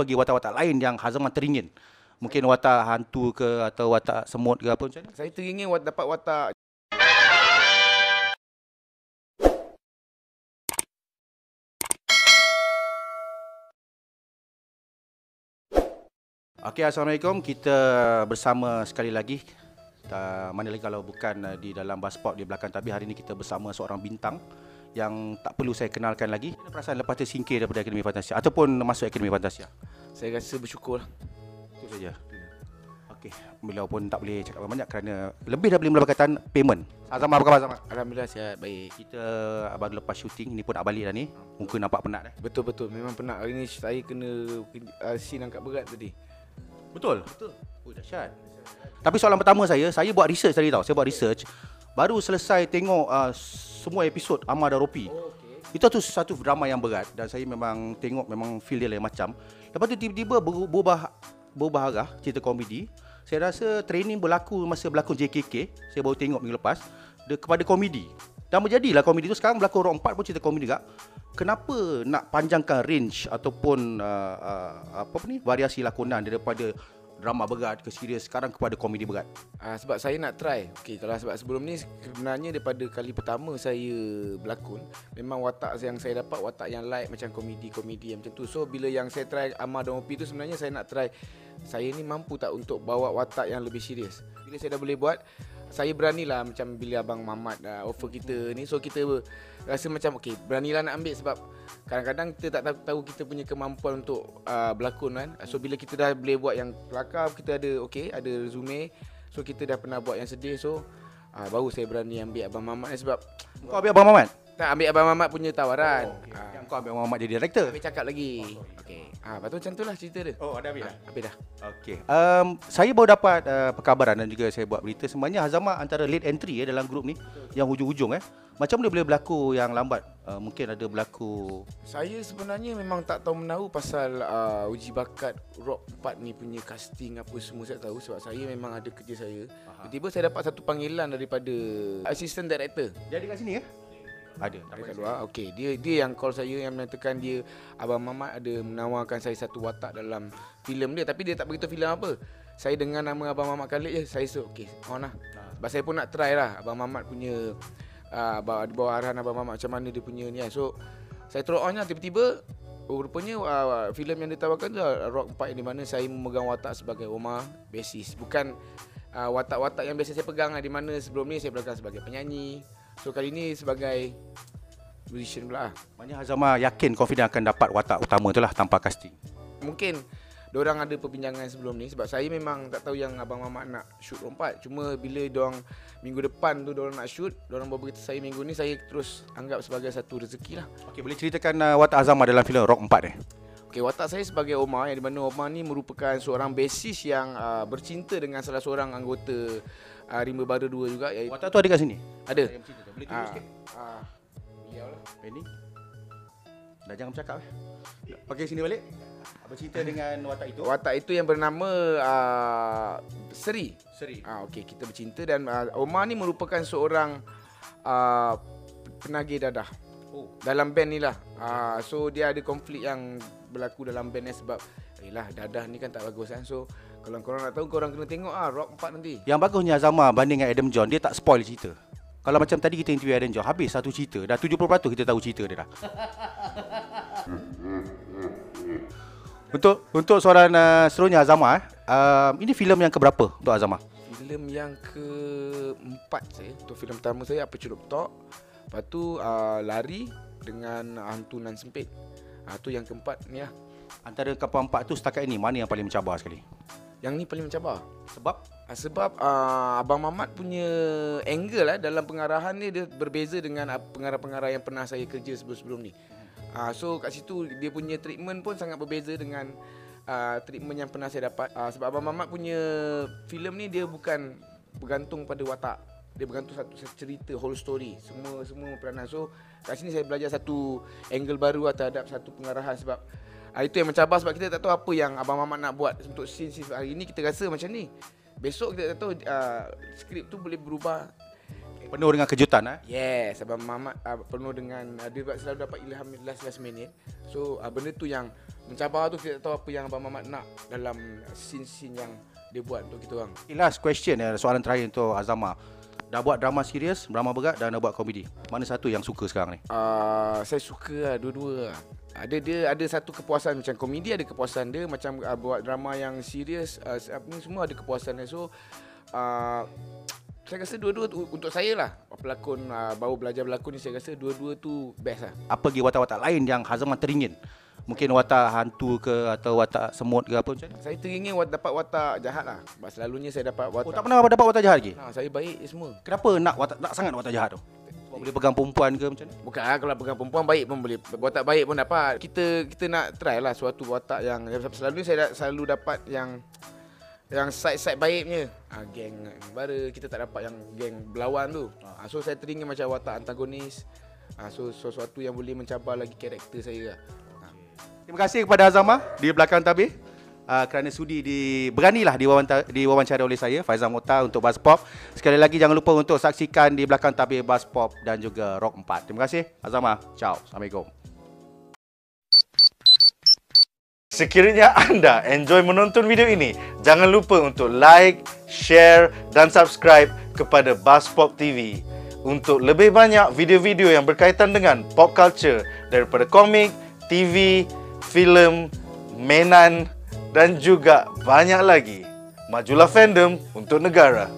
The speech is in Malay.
lagi watak-watak lain yang Hazama teringin? Mungkin watak hantu ke atau watak semut ke apa macam mana? Saya teringin wat, dapat watak Okey, Assalamualaikum. Kita bersama sekali lagi. Uh, mana lagi kalau bukan uh, di dalam Basport di belakang tapi hari ini kita bersama seorang bintang yang tak perlu saya kenalkan lagi. Ada perasaan lepas tersingkir daripada Akademi Fantasia ataupun masuk Akademi Fantasia. Saya rasa bersyukur lah Itu saja. Okey, beliau pun tak boleh cakap banyak kerana lebih dah boleh mendapatkan payment. Azam apa khabar Azam? Alhamdulillah sihat baik Kita baru lepas syuting, ini pun nak balik dah ni. Muka nampak penat eh. Betul-betul memang penat Hari ni saya kena uh, Scene angkat berat tadi Betul? Betul. Oh, dahsyat. Tapi soalan pertama saya, saya buat research tadi tau. Saya buat research. Baru selesai tengok uh, semua episod Amar dan Ropi. Oh, okay. Itu tu satu drama yang berat dan saya memang tengok memang feel dia lain macam. Lepas tu tiba-tiba berubah berubah arah cerita komedi. Saya rasa training berlaku masa berlakon JKK. Saya baru tengok minggu lepas de, kepada komedi. Dan menjadilah komedi tu sekarang berlakon Rock 4 pun cerita komedi juga. Kenapa nak panjangkan range ataupun uh, uh, apa ni variasi lakonan daripada drama berat ke serius sekarang kepada komedi berat? uh, Sebab saya nak try. Okay, Kalau sebab sebelum ni Sebenarnya daripada kali pertama saya berlakon Memang watak yang saya dapat Watak yang light macam komedi-komedi macam tu. So bila yang saya try Amar dan Opi tu Sebenarnya saya nak try Saya ni mampu tak untuk bawa watak yang lebih serius? Bila saya dah boleh buat saya beranilah macam bila abang Mamat uh, offer kita ni. So kita rasa macam okey beranilah nak ambil sebab kadang-kadang kita tak tahu, kita punya kemampuan untuk uh, berlakon kan? So bila kita dah boleh buat yang pelakar kita ada okey ada resume. So kita dah pernah buat yang sedih. So uh, baru saya berani ambil abang Mamat ni sebab Kau ambil Abang Mamat? Tak ambil abang Mamat punya tawaran Oh, okay. Ah, Yang kau ambil Abang Mamat jadi director? Habis cakap lagi Okey ah, Lepas tu macam tu lah cerita dia Oh, ada ambil ah, Habis dah Okey. Um, saya baru dapat uh, perkabaran dan juga saya buat berita sebenarnya Hazama antara late entry eh dalam grup ni yang hujung-hujung eh. Macam mana boleh berlaku yang lambat? Uh, mungkin ada berlaku Saya sebenarnya memang tak tahu menahu pasal uh, uji bakat Rock 4 ni punya casting apa semua saya tahu sebab saya memang ada kerja saya. Tiba-tiba saya dapat satu panggilan daripada assistant director. Dia ada kat sini ya? Ada. Ada kat luar. Okey, dia dia yang call saya yang menyatakan dia Abang Mamat ada menawarkan saya satu watak dalam filem dia tapi dia tak beritahu filem apa. Saya dengan nama Abang Mamat Khalid je, saya so okey, on lah. Sebab saya pun nak try lah Abang Mamat punya uh, bawa, di bawah arahan Abang Mamat macam mana dia punya ni kan. So saya terus on lah tiba-tiba oh, rupanya uh, filem yang ditawarkan tu uh, Rock 4 di mana saya memegang watak sebagai Omar basis. Bukan uh, watak-watak yang biasa saya pegang lah di mana sebelum ni saya pegang sebagai penyanyi. So kali ni sebagai musician pula lah. Maknanya Hazama yakin confident akan dapat watak utama tu lah tanpa casting. Mungkin Diorang ada perbincangan sebelum ni Sebab saya memang tak tahu yang Abang Mamat nak shoot lompat Cuma bila diorang minggu depan tu diorang nak shoot Diorang beritahu saya minggu ni Saya terus anggap sebagai satu rezeki lah Okey, boleh ceritakan uh, watak Hazama dalam filem Rock 4 eh? Okay, watak saya sebagai Omar yang di mana Omar ni merupakan seorang basis yang uh, bercinta dengan salah seorang anggota uh, Rimba Bara 2 juga iaitu Watak tu ada kat sini? ada. Saya bercerita tu. Boleh tunjuk Ah, sikit? ah, lah. Penny. Dah jangan bercakap eh. Pakai sini balik. Apa cerita dengan watak itu? Watak itu yang bernama uh, Seri. Seri. Ah okey kita bercinta dan uh, Omar ni merupakan seorang uh, penagih dadah. Dalam band ni lah. Uh, so dia ada konflik yang berlaku dalam band ni sebab Yelah dadah ni kan tak bagus kan. So kalau korang nak tahu korang kena tengok ah Rock 4 nanti. Yang bagusnya Azama banding dengan Adam John, dia tak spoil cerita. Kalau macam tadi kita interview Adam John, habis satu cerita. Dah 70% kita tahu cerita dia dah. untuk untuk soalan uh, seterusnya Azama eh. Uh, ini filem yang keberapa untuk Azama? Filem yang keempat saya. Untuk filem pertama saya apa celup tok. Lepas tu uh, lari dengan hantu nan sempit. Ah tu yang keempat ni lah. Antara kapal empat tu setakat ini mana yang paling mencabar sekali? Yang ni paling mencabar. Sebab Ah, Sebab uh, Abang Mamat punya angle lah dalam pengarahan ni dia berbeza dengan pengarah-pengarah yang pernah saya kerja sebelum-sebelum ni. Uh, so kat situ dia punya treatment pun sangat berbeza dengan uh, treatment yang pernah saya dapat. Uh, sebab Abang Mamat punya filem ni dia bukan bergantung pada watak. Dia bergantung satu satu cerita whole story semua semua peranan. So kat sini saya belajar satu angle baru lah terhadap satu pengarahan sebab uh, itu yang mencabar sebab kita tak tahu apa yang Abang Mamat nak buat untuk scene-scene hari ni kita rasa macam ni. Besok kita tak tahu uh, skrip tu boleh berubah Penuh dengan kejutan eh. Yes, Abang Mamat uh, penuh dengan uh, dia selalu dapat ilham last last minute. So uh, benda tu yang mencabar tu kita tak tahu apa yang Abang Mamat nak dalam scene-scene yang dia buat untuk kita orang. Okay, last question eh, soalan terakhir untuk Azama. Dah buat drama serius, drama berat dan dah buat komedi. Mana satu yang suka sekarang ni? Uh, saya suka lah dua-dua lah. Ada dia ada satu kepuasan macam komedi ada kepuasan dia macam uh, buat drama yang serius uh, apa ni semua ada kepuasan dia. So uh, saya rasa dua-dua tu untuk saya lah pelakon uh, baru belajar berlakon ni saya rasa dua-dua tu best lah. Apa lagi watak-watak lain yang Hazama teringin? Mungkin watak hantu ke atau watak semut ke apa macam ni? Saya teringin wat, dapat watak jahat lah. Sebab selalunya saya dapat watak. Oh, tak pernah dapat watak jahat lagi? Ha, saya baik semua. Kenapa nak watak nak sangat watak jahat tu? Sebab boleh pegang perempuan ke macam ni? Bukan lah kalau pegang perempuan baik pun boleh. Watak baik pun dapat. Kita kita nak try lah suatu watak yang selalunya saya selalu dapat yang yang side-side baiknya. Ha, geng bara kita tak dapat yang geng berlawan tu. Ha, so saya teringin macam watak antagonis. Ha, so sesuatu yang boleh mencabar lagi karakter saya lah. Terima kasih kepada Azama di belakang tabir. Uh, kerana sudi di beranilah diwawancara, oleh saya Faizal Mota untuk Buzz Pop. Sekali lagi jangan lupa untuk saksikan di belakang tabir Buzz Pop dan juga Rock 4. Terima kasih Azama. Ciao. Assalamualaikum. Sekiranya anda enjoy menonton video ini, jangan lupa untuk like, share dan subscribe kepada Buzzpop TV untuk lebih banyak video-video yang berkaitan dengan pop culture daripada komik, TV, filem, mainan dan juga banyak lagi. Majulah fandom untuk negara.